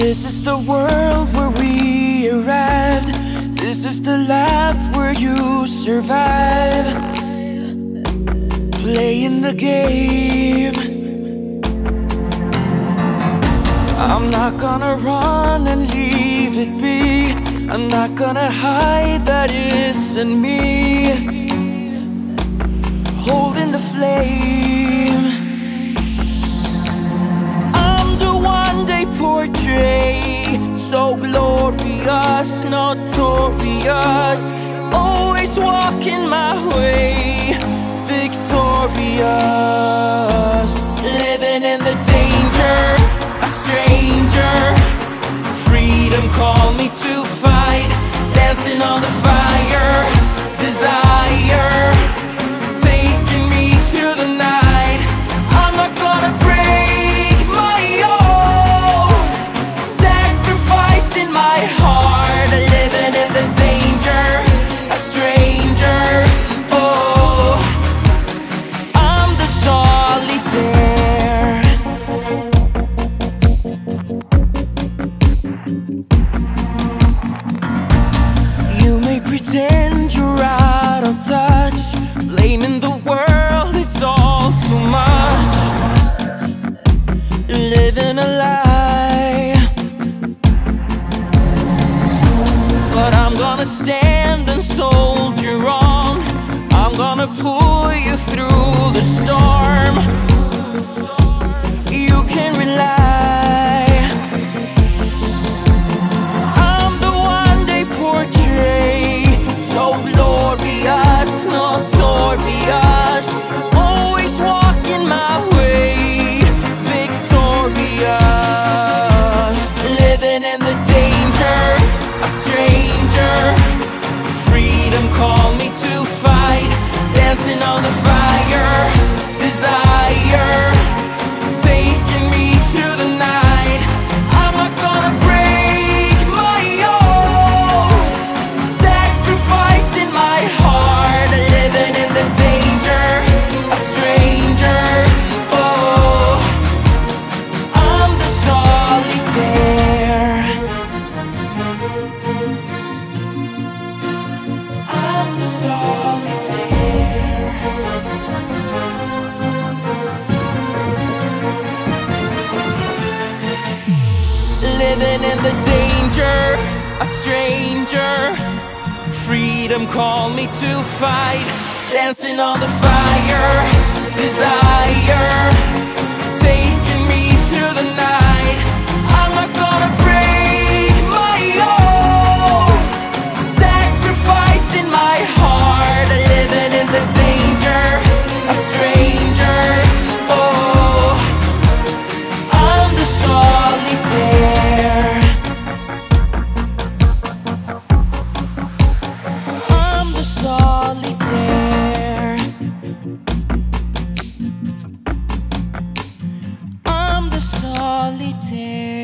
This is the world where we arrived. This is the life where you survive. Playing the game. I'm not gonna run and leave it be. I'm not gonna hide that in me. Holding the flame. So glorious, notorious. Always walking my way. Victorious. Living in the danger. A stranger. Freedom called me to fight. Dancing on the fire. Pretend you're out of touch, blaming the world, it's all too much. Living a lie. But I'm gonna stand and soldier on. I'm gonna pull you through the storm. living in the danger, a stranger. Freedom called me to fight, dancing on the fire, desire, taking me through the night. solitaire.